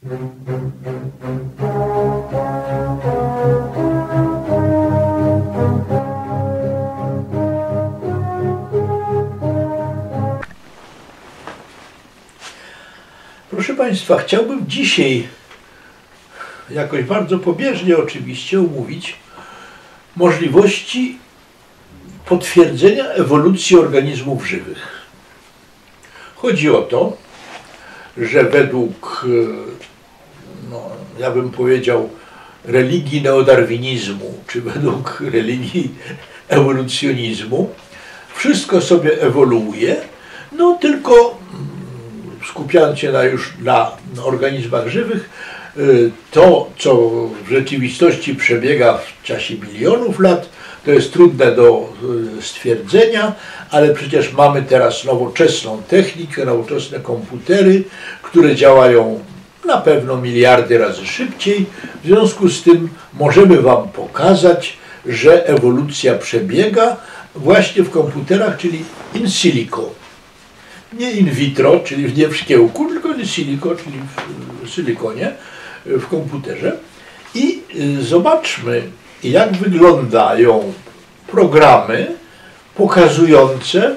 Proszę Państwa, chciałbym dzisiaj jakoś bardzo pobieżnie oczywiście omówić możliwości potwierdzenia ewolucji organizmów żywych. Chodzi o to, że według, e, ja bym powiedział, religii neodarwinizmu, czy według religii ewolucjonizmu, wszystko sobie ewoluuje, no tylko mm, skupiając się na już na organizmach żywych, e, to, co w rzeczywistości przebiega w czasie milionów lat, to jest trudne do e, stwierdzenia, ale przecież mamy teraz nowoczesną technikę, nowoczesne komputery, które działają na pewno miliardy razy szybciej. W związku z tym możemy Wam pokazać, że ewolucja przebiega właśnie w komputerach, czyli in silico. Nie in vitro, czyli nie w szkiełku, tylko in silico, czyli w silikonie, w komputerze. I y, zobaczmy, jak wyglądają programy pokazujące,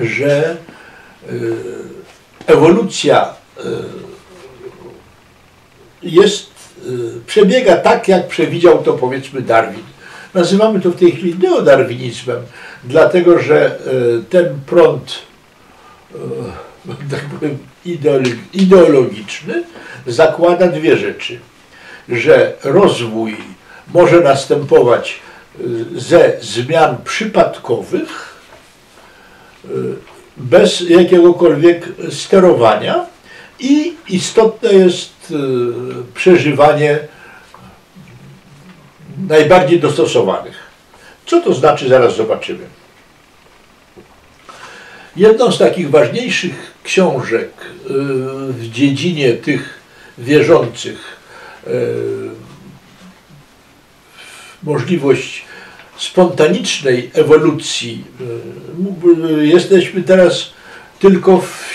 że y, ewolucja y, jest, y, przebiega tak, jak przewidział to powiedzmy Darwin. Nazywamy to w tej chwili neodarwinizmem, dlatego że ten prąd tak powiem, ideologiczny zakłada dwie rzeczy, że rozwój może następować ze zmian przypadkowych, y, bez jakiegokolwiek sterowania i istotne jest y, przeżywanie najbardziej dostosowanych. Co to znaczy, zaraz zobaczymy. Jedną z takich ważniejszych książek y, w dziedzinie tych wierzących możliwość spontanicznej ewolucji. E, jesteśmy teraz tylko w,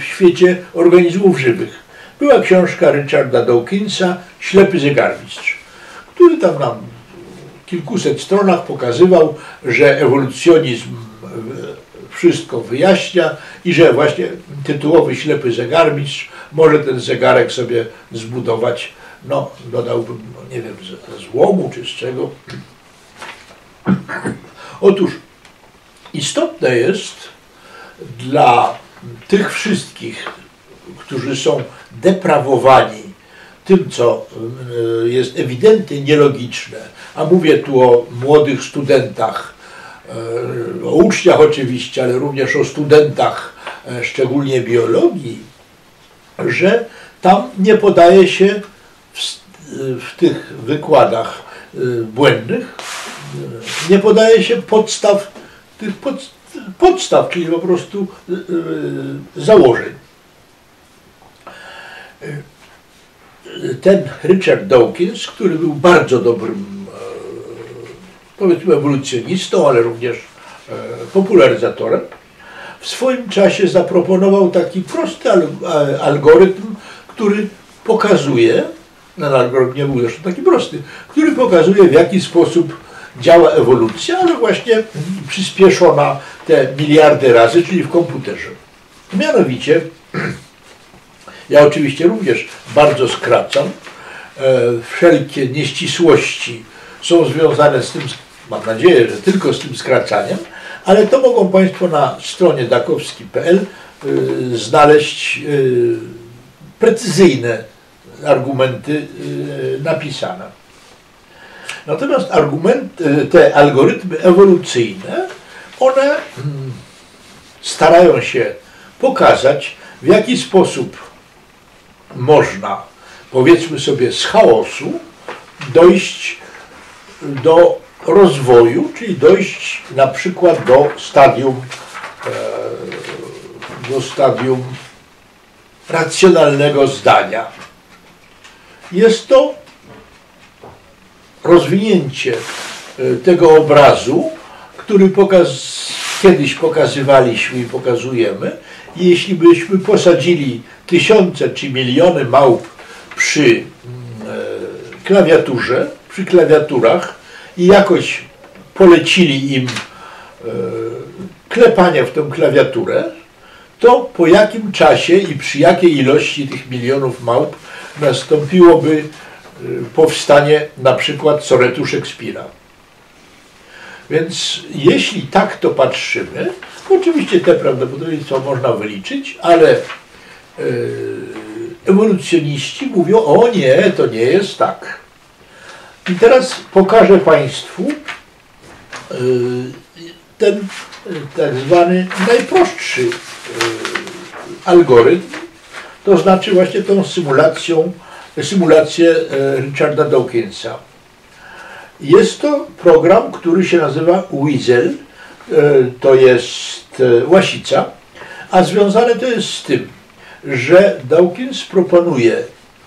świecie organizmów żywych. Była książka Richarda Dawkinsa Ślepy zegarmistrz, który tam nam w kilkuset stronach pokazywał, że ewolucjonizm wszystko wyjaśnia i że właśnie tytułowy ślepy zegarmistrz może ten zegarek sobie zbudować, no dodałbym, no, nie wiem, z, z łomu czy z czego. Otóż istotne jest dla tych wszystkich, którzy są deprawowani tym, co e, jest ewidentnie nielogiczne, a mówię tu o młodych studentach, e, o uczniach oczywiście, ale również o studentach, e, szczególnie biologii, że tam nie podaje się w, w tych wykładach błędnych nie podaje się podstaw, tych pod, podstaw, czyli po prostu yy, założeń. Ten Richard Dawkins, który był bardzo dobrym, powiedzmy, ewolucjonistą, ale również popularyzatorem, w swoim czasie zaproponował taki prosty algorytm, który pokazuje, ten algorytm nie był jeszcze taki prosty, który pokazuje w jaki sposób działa ewolucja, ale właśnie przyspieszona te miliardy razy, czyli w komputerze. Mianowicie, ja oczywiście również bardzo skracam, e, wszelkie nieścisłości są związane z tym, mam nadzieję, że tylko z tym skracaniem, ale to mogą Państwo na stronie dakowski.pl e, znaleźć e, precyzyjne argumenty napisane. Natomiast te algorytmy ewolucyjne, one hmm, starają się pokazać, w jaki sposób można, powiedzmy sobie, z chaosu dojść do rozwoju, czyli dojść na przykład do stadium, e, do stadium racjonalnego zdania. Jest to rozwinięcie e, tego obrazu, który pokaz, kiedyś pokazywaliśmy i pokazujemy, I jeśli byśmy posadzili tysiące czy miliony małp przy mm, e, klawiaturze, przy klawiaturach i jakoś polecili im e, klepanie w tę klawiaturę, to po jakim czasie i przy jakiej ilości tych milionów małp nastąpiłoby powstanie na przykład sonetu Szekspira. Więc jeśli tak to patrzymy, oczywiście te prawdopodobieństwa można wyliczyć, ale ewolucjoniści mówią, o nie, to nie jest tak. I teraz pokażę Państwu y, ten y, tak zwany najprostszy y, algorytm, to znaczy właśnie tą symulacją, symulację Richarda Dawkinsa. Jest to program, który się nazywa Weasel, to jest łasica, a związane to jest z tym, że Dawkins proponuje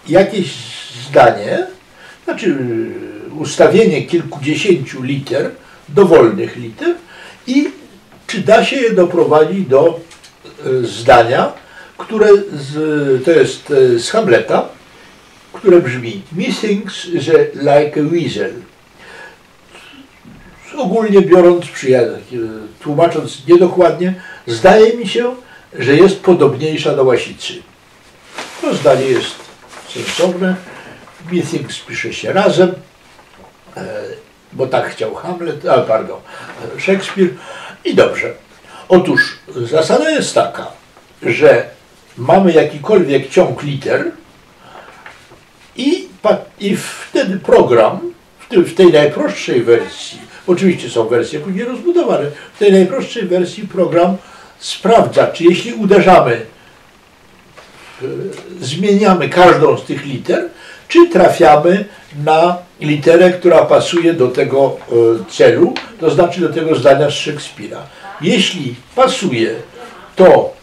jakieś zdanie, znaczy ustawienie kilkudziesięciu liter, dowolnych liter i czy da się je doprowadzić do e, zdania, które z, to jest e, z Hamleta, które brzmi Methinks that like a weasel. Ogólnie biorąc, tłumacząc niedokładnie, zdaje mi się, że jest podobniejsza do łasicy. To zdanie jest sensowne. Methinks pisze się razem, e, bo tak chciał Hamlet, a pardon, Szekspir. I dobrze. Otóż zasada jest taka, że mamy jakikolwiek ciąg liter i, i wtedy program w, tej najprostszej wersji, oczywiście są wersje później rozbudowane, w tej najprostszej wersji program sprawdza, czy jeśli uderzamy, e, zmieniamy każdą z tych liter, czy trafiamy na literę, która pasuje do tego e, celu, to znaczy do tego zdania z Szekspira. Jeśli pasuje, to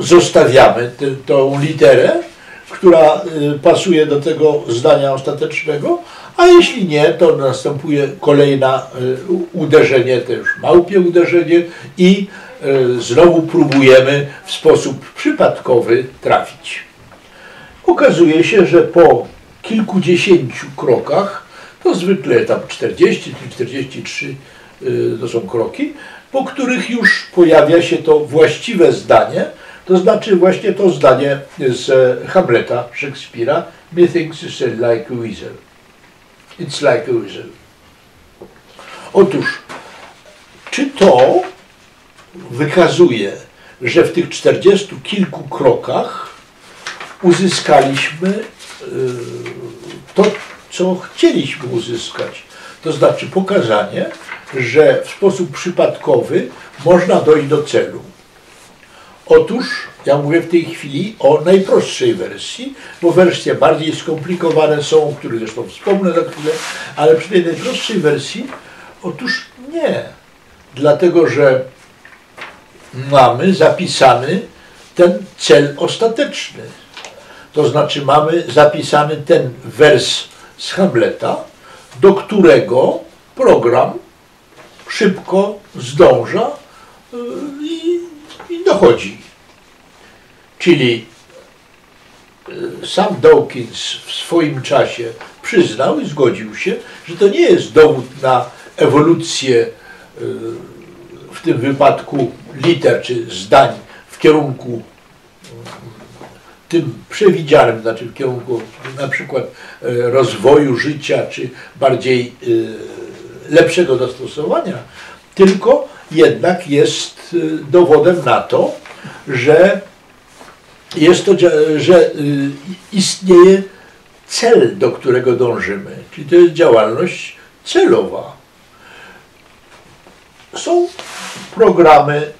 zostawiamy tę, literę, która e, pasuje do tego zdania ostatecznego, a jeśli nie, to następuje kolejna uderzenie, też małpie uderzenie i E, znowu próbujemy w sposób przypadkowy trafić. Okazuje się, że po kilkudziesięciu krokach, to zwykle tam 40 czy 43 to są kroki, po których już pojawia się to właściwe zdanie, to znaczy właśnie to zdanie z Hamleta Szekspira Methinks is like a weasel. It's like a weasel. Otóż, czy to wykazuje, że w tych czterdziestu kilku krokach uzyskaliśmy y, to, co chcieliśmy uzyskać. To znaczy pokazanie, że w sposób przypadkowy można dojść do celu. Otóż ja mówię w tej chwili o najprostszej wersji, bo wersje bardziej skomplikowane są, o których zresztą wspomnę za chwilę, ale przy tej najprostszej wersji, otóż nie. Dlatego, że mamy zapisany ten cel ostateczny. To znaczy mamy zapisany ten wers z Hamleta, do którego program szybko zdąża y, i, i dochodzi. Czyli y, sam Dawkins w swoim czasie przyznał i zgodził się, że to nie jest dowód na ewolucję y, w tym wypadku liter czy zdań w kierunku mm, tym przewidzianym, znaczy w kierunku na przykład e, rozwoju życia, czy bardziej e, lepszego dostosowania, tylko jednak jest e, dowodem na to, że jest to, że istnieje cel, do którego dążymy, czyli to jest działalność celowa. Są programy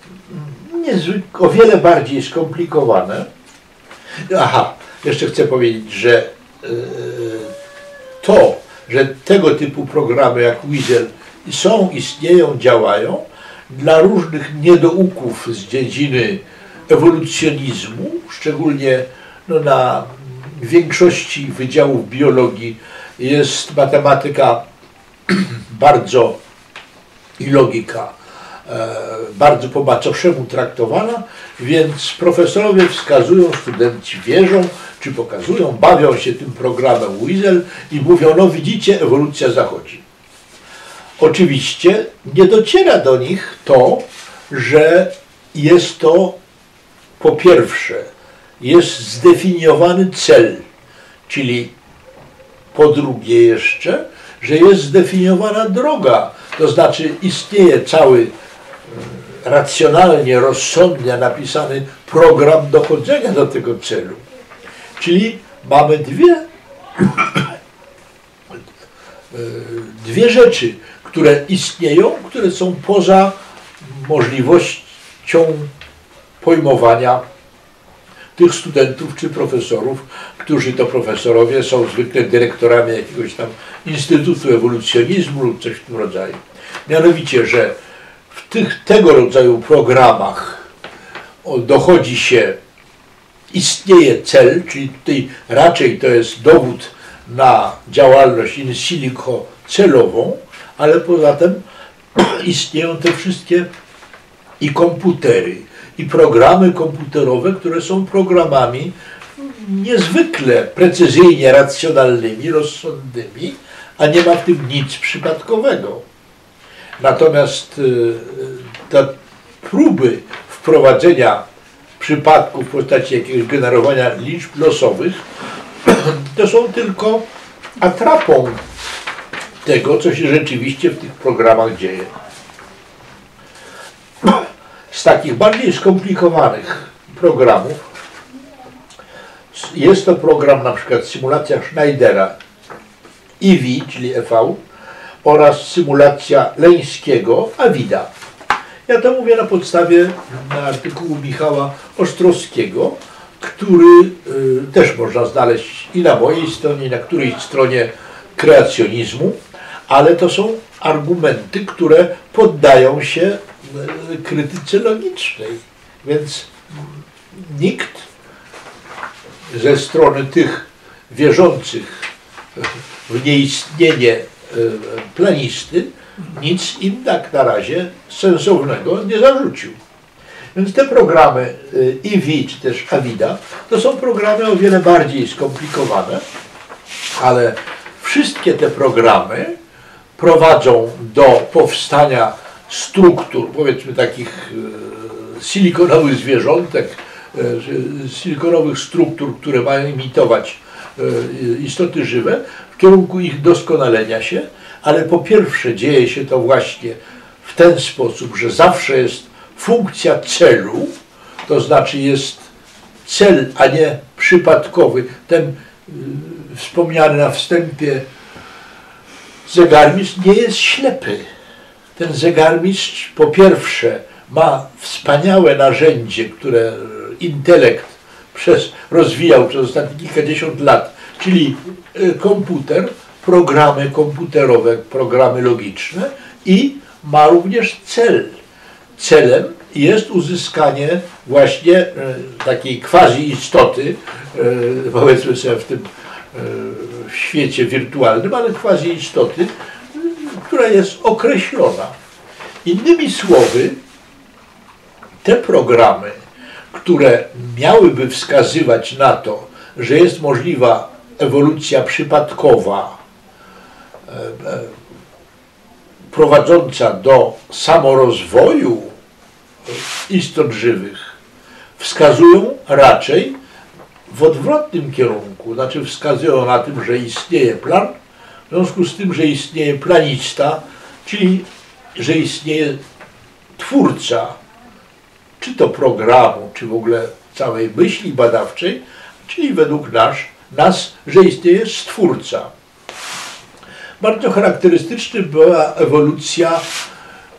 niezwykle, o wiele bardziej skomplikowane. Aha, jeszcze chcę powiedzieć, że e, to, że tego typu programy jak Weasel są, istnieją, działają, dla różnych niedouków z dziedziny ewolucjonizmu, szczególnie no, na większości wydziałów biologii jest matematyka bardzo i logika e, bardzo po macoszemu traktowana, więc profesorowie wskazują, studenci wierzą, czy pokazują, bawią się tym programem Weasel i mówią, no widzicie, ewolucja zachodzi. Oczywiście nie dociera do nich to, że jest to po pierwsze, jest zdefiniowany cel, czyli po drugie jeszcze, że jest zdefiniowana droga, to znaczy istnieje cały e, racjonalnie, rozsądnie napisany program dochodzenia do tego celu. Czyli mamy dwie, e, dwie rzeczy, które istnieją, które są poza możliwością pojmowania tych studentów czy profesorów, którzy to profesorowie są zwykle dyrektorami jakiegoś tam Instytutu Ewolucjonizmu lub coś w tym rodzaju. Mianowicie, że w tych tego rodzaju programach dochodzi się, istnieje cel, czyli tutaj raczej to jest dowód na działalność in silico celową, ale poza tym istnieją te wszystkie i komputery, i programy komputerowe, które są programami niezwykle precyzyjnie racjonalnymi, rozsądnymi, a nie ma w tym nic przypadkowego. Natomiast y, te próby wprowadzenia przypadków w postaci jakiegoś generowania liczb losowych to są tylko atrapą tego, co się rzeczywiście w tych programach dzieje. Z takich bardziej skomplikowanych programów jest to program na przykład symulacja Schneidera EV, czyli EV, oraz symulacja Leńskiego AVIDA. Ja to mówię na podstawie artykułu Michała Ostrowskiego, który y, też można znaleźć i na mojej stronie, i na którejś stronie kreacjonizmu, ale to są argumenty, które poddają się y, krytyce logicznej. Więc nikt ze strony tych wierzących w nieistnienie e, planisty nic im tak na razie sensownego nie zarzucił. Więc te programy IVI czy też AVIDA to są programy o wiele bardziej skomplikowane, ale wszystkie te programy prowadzą do powstania struktur, powiedzmy takich e, silikonowych zwierzątek, e, silikonowych struktur, które mają imitować istoty żywe, w kierunku ich doskonalenia się, ale po pierwsze dzieje się to właśnie w ten sposób, że zawsze jest funkcja celu, to znaczy jest cel, a nie przypadkowy. Ten wspomniany na wstępie zegarmistrz nie jest ślepy. Ten zegarmistrz po pierwsze ma wspaniałe narzędzie, które intelekt przez, rozwijał przez ostatnie kilkadziesiąt lat, czyli y, komputer, programy komputerowe, programy logiczne i ma również cel. Celem jest uzyskanie właśnie y, takiej quasi istoty, y, powiedzmy sobie w tym w świecie wirtualnym, ale quasi istoty, która jest określona. Innymi słowy, te programy, które miałyby wskazywać na to, że jest możliwa ewolucja przypadkowa, e, e, prowadząca do samorozwoju istot żywych, wskazują raczej w odwrotnym kierunku, znaczy wskazują na tym, że istnieje plan, w związku z tym, że istnieje planista, czyli że istnieje twórca, czy to programu, czy w ogóle całej myśli badawczej, czyli według nas, nas że istnieje stwórca. Bardzo charakterystyczny była ewolucja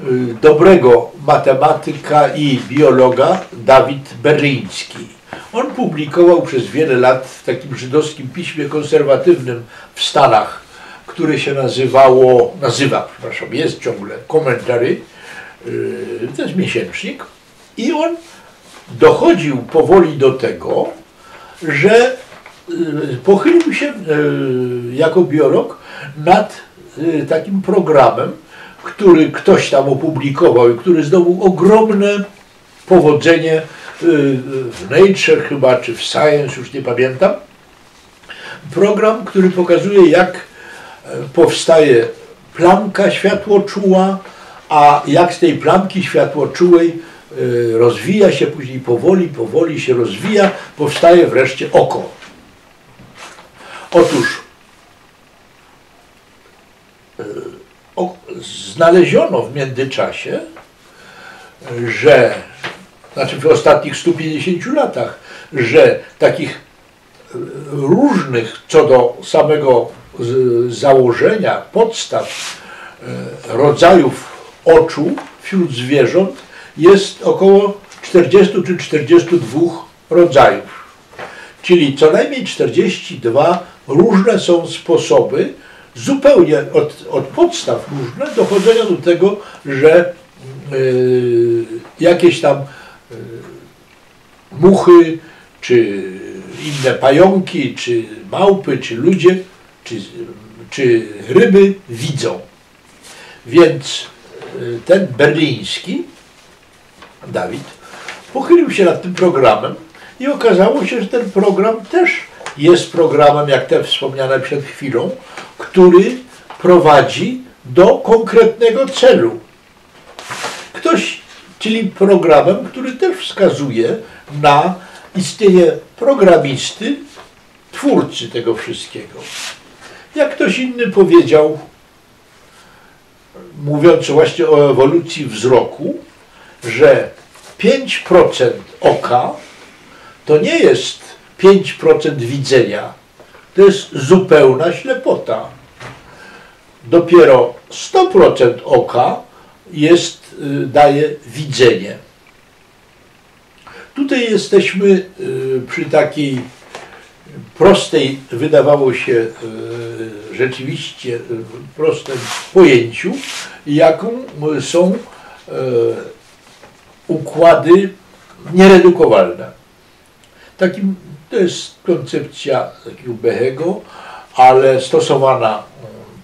y, dobrego matematyka i biologa Dawid Berliński. On publikował przez wiele lat w takim żydowskim piśmie konserwatywnym w Stanach, które się nazywało, nazywa, przepraszam, jest ciągle Commentary, y, to jest miesięcznik, i on dochodził powoli do tego, że y, pochylił się y, jako biolog nad takim programem, który ktoś tam opublikował i który zdobył ogromne powodzenie w Nature chyba, czy w Science, już nie pamiętam. Program, który pokazuje, jak powstaje plamka światłoczuła, a jak z tej plamki światłoczułej y, rozwija się później powoli, powoli się rozwija, powstaje wreszcie oko. Otóż y, znaleziono w międzyczasie, że, znaczy w ostatnich 150 latach, że takich różnych co do samego założenia, podstaw rodzajów oczu wśród zwierząt jest około 40 czy 42 rodzajów. Czyli co najmniej 42 różne są sposoby, zupełnie od, od podstaw różne, dochodzenia do tego, że yy, jakieś tam muchy, czy inne pająki, czy małpy, czy ludzie, czy, czy ryby widzą. Więc Y, ten berliński, Dawid, pochylił się nad tym programem i okazało się, że ten program też jest programem, jak te wspomniane przed chwilą, który prowadzi do konkretnego celu. Ktoś, czyli programem, który też wskazuje na istnienie programisty, twórcy tego wszystkiego. Jak ktoś inny powiedział, mówiąc właśnie o ewolucji wzroku, że 5% oka to nie jest 5% widzenia, to jest zupełna ślepota. Dopiero 100% oka jest, y, daje widzenie. Tutaj jesteśmy y, przy takiej prostej, wydawało się y, rzeczywiście prostym pojęciu, jaką są układy nieredukowalne. Takim, to jest koncepcja takiego Behego, ale stosowana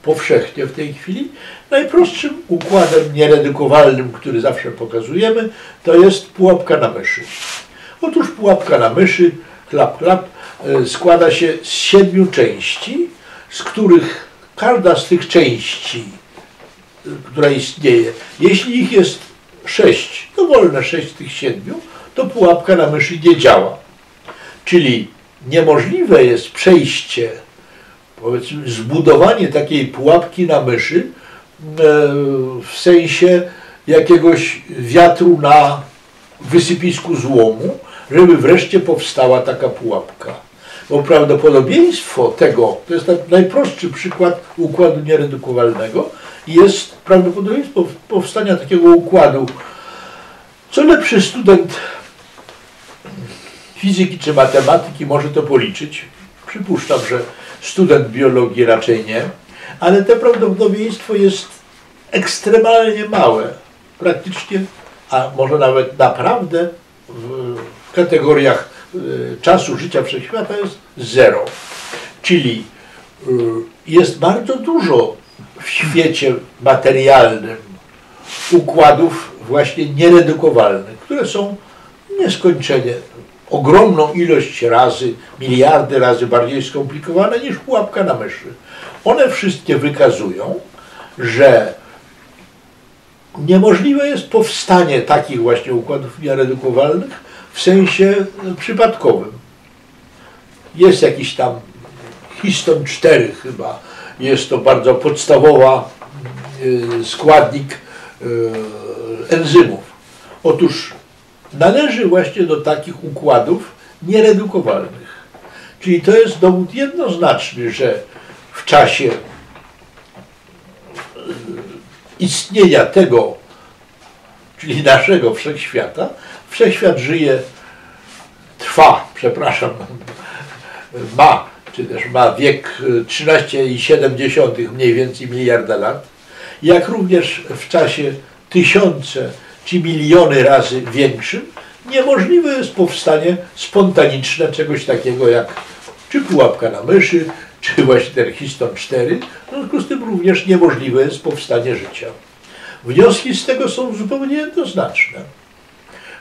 powszechnie w tej chwili. Najprostszym układem nieredukowalnym, który zawsze pokazujemy, to jest pułapka na myszy. Otóż pułapka na myszy, klap, klap, e, składa się z siedmiu części, z których każda z tych części, która istnieje, jeśli ich jest sześć, dowolne sześć z tych siedmiu, to pułapka na myszy nie działa. Czyli niemożliwe jest przejście, powiedzmy, zbudowanie takiej pułapki na myszy e, w sensie jakiegoś wiatru na wysypisku złomu, żeby wreszcie powstała taka pułapka bo prawdopodobieństwo tego, to jest najprostszy przykład układu nieredukowalnego, jest prawdopodobieństwo powstania takiego układu. Co lepszy student fizyki czy matematyki może to policzyć. Przypuszczam, że student biologii raczej nie, ale to prawdopodobieństwo jest ekstremalnie małe. Praktycznie, a może nawet naprawdę w kategoriach Y, czasu życia wszechświata jest zero. Czyli y, jest bardzo dużo w świecie materialnym układów właśnie nieredukowalnych, które są nieskończenie, ogromną ilość razy, miliardy razy bardziej skomplikowane niż pułapka na myszy. One wszystkie wykazują, że niemożliwe jest powstanie takich właśnie układów nieredukowalnych, w sensie przypadkowym. Jest jakiś tam histon 4 chyba, jest to bardzo podstawowa y, składnik y, enzymów. Otóż należy właśnie do takich układów nieredukowalnych. Czyli to jest dowód jednoznaczny, że w czasie y, istnienia tego, czyli naszego wszechświata, Wszechświat żyje, trwa, przepraszam, ma, czy też ma wiek 13,7 mniej więcej miliarda lat, jak również w czasie tysiące czy miliony razy większym, niemożliwe jest powstanie spontaniczne czegoś takiego jak czy pułapka na myszy, czy właśnie ten histon 4. W związku z tym również niemożliwe jest powstanie życia. Wnioski z tego są zupełnie jednoznaczne.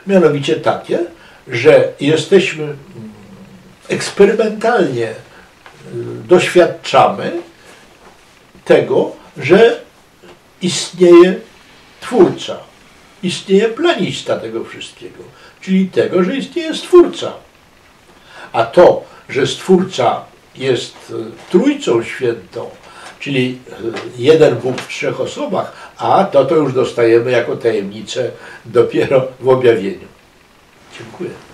Mianowicie takie, że jesteśmy mm, eksperymentalnie y, doświadczamy tego, że istnieje twórca, istnieje planista tego wszystkiego, czyli tego, że istnieje stwórca. A to, że stwórca jest y, trójcą świętą, czyli y, jeden Bóg w trzech osobach, a to to już dostajemy jako tajemnicę dopiero w objawieniu. Dziękuję.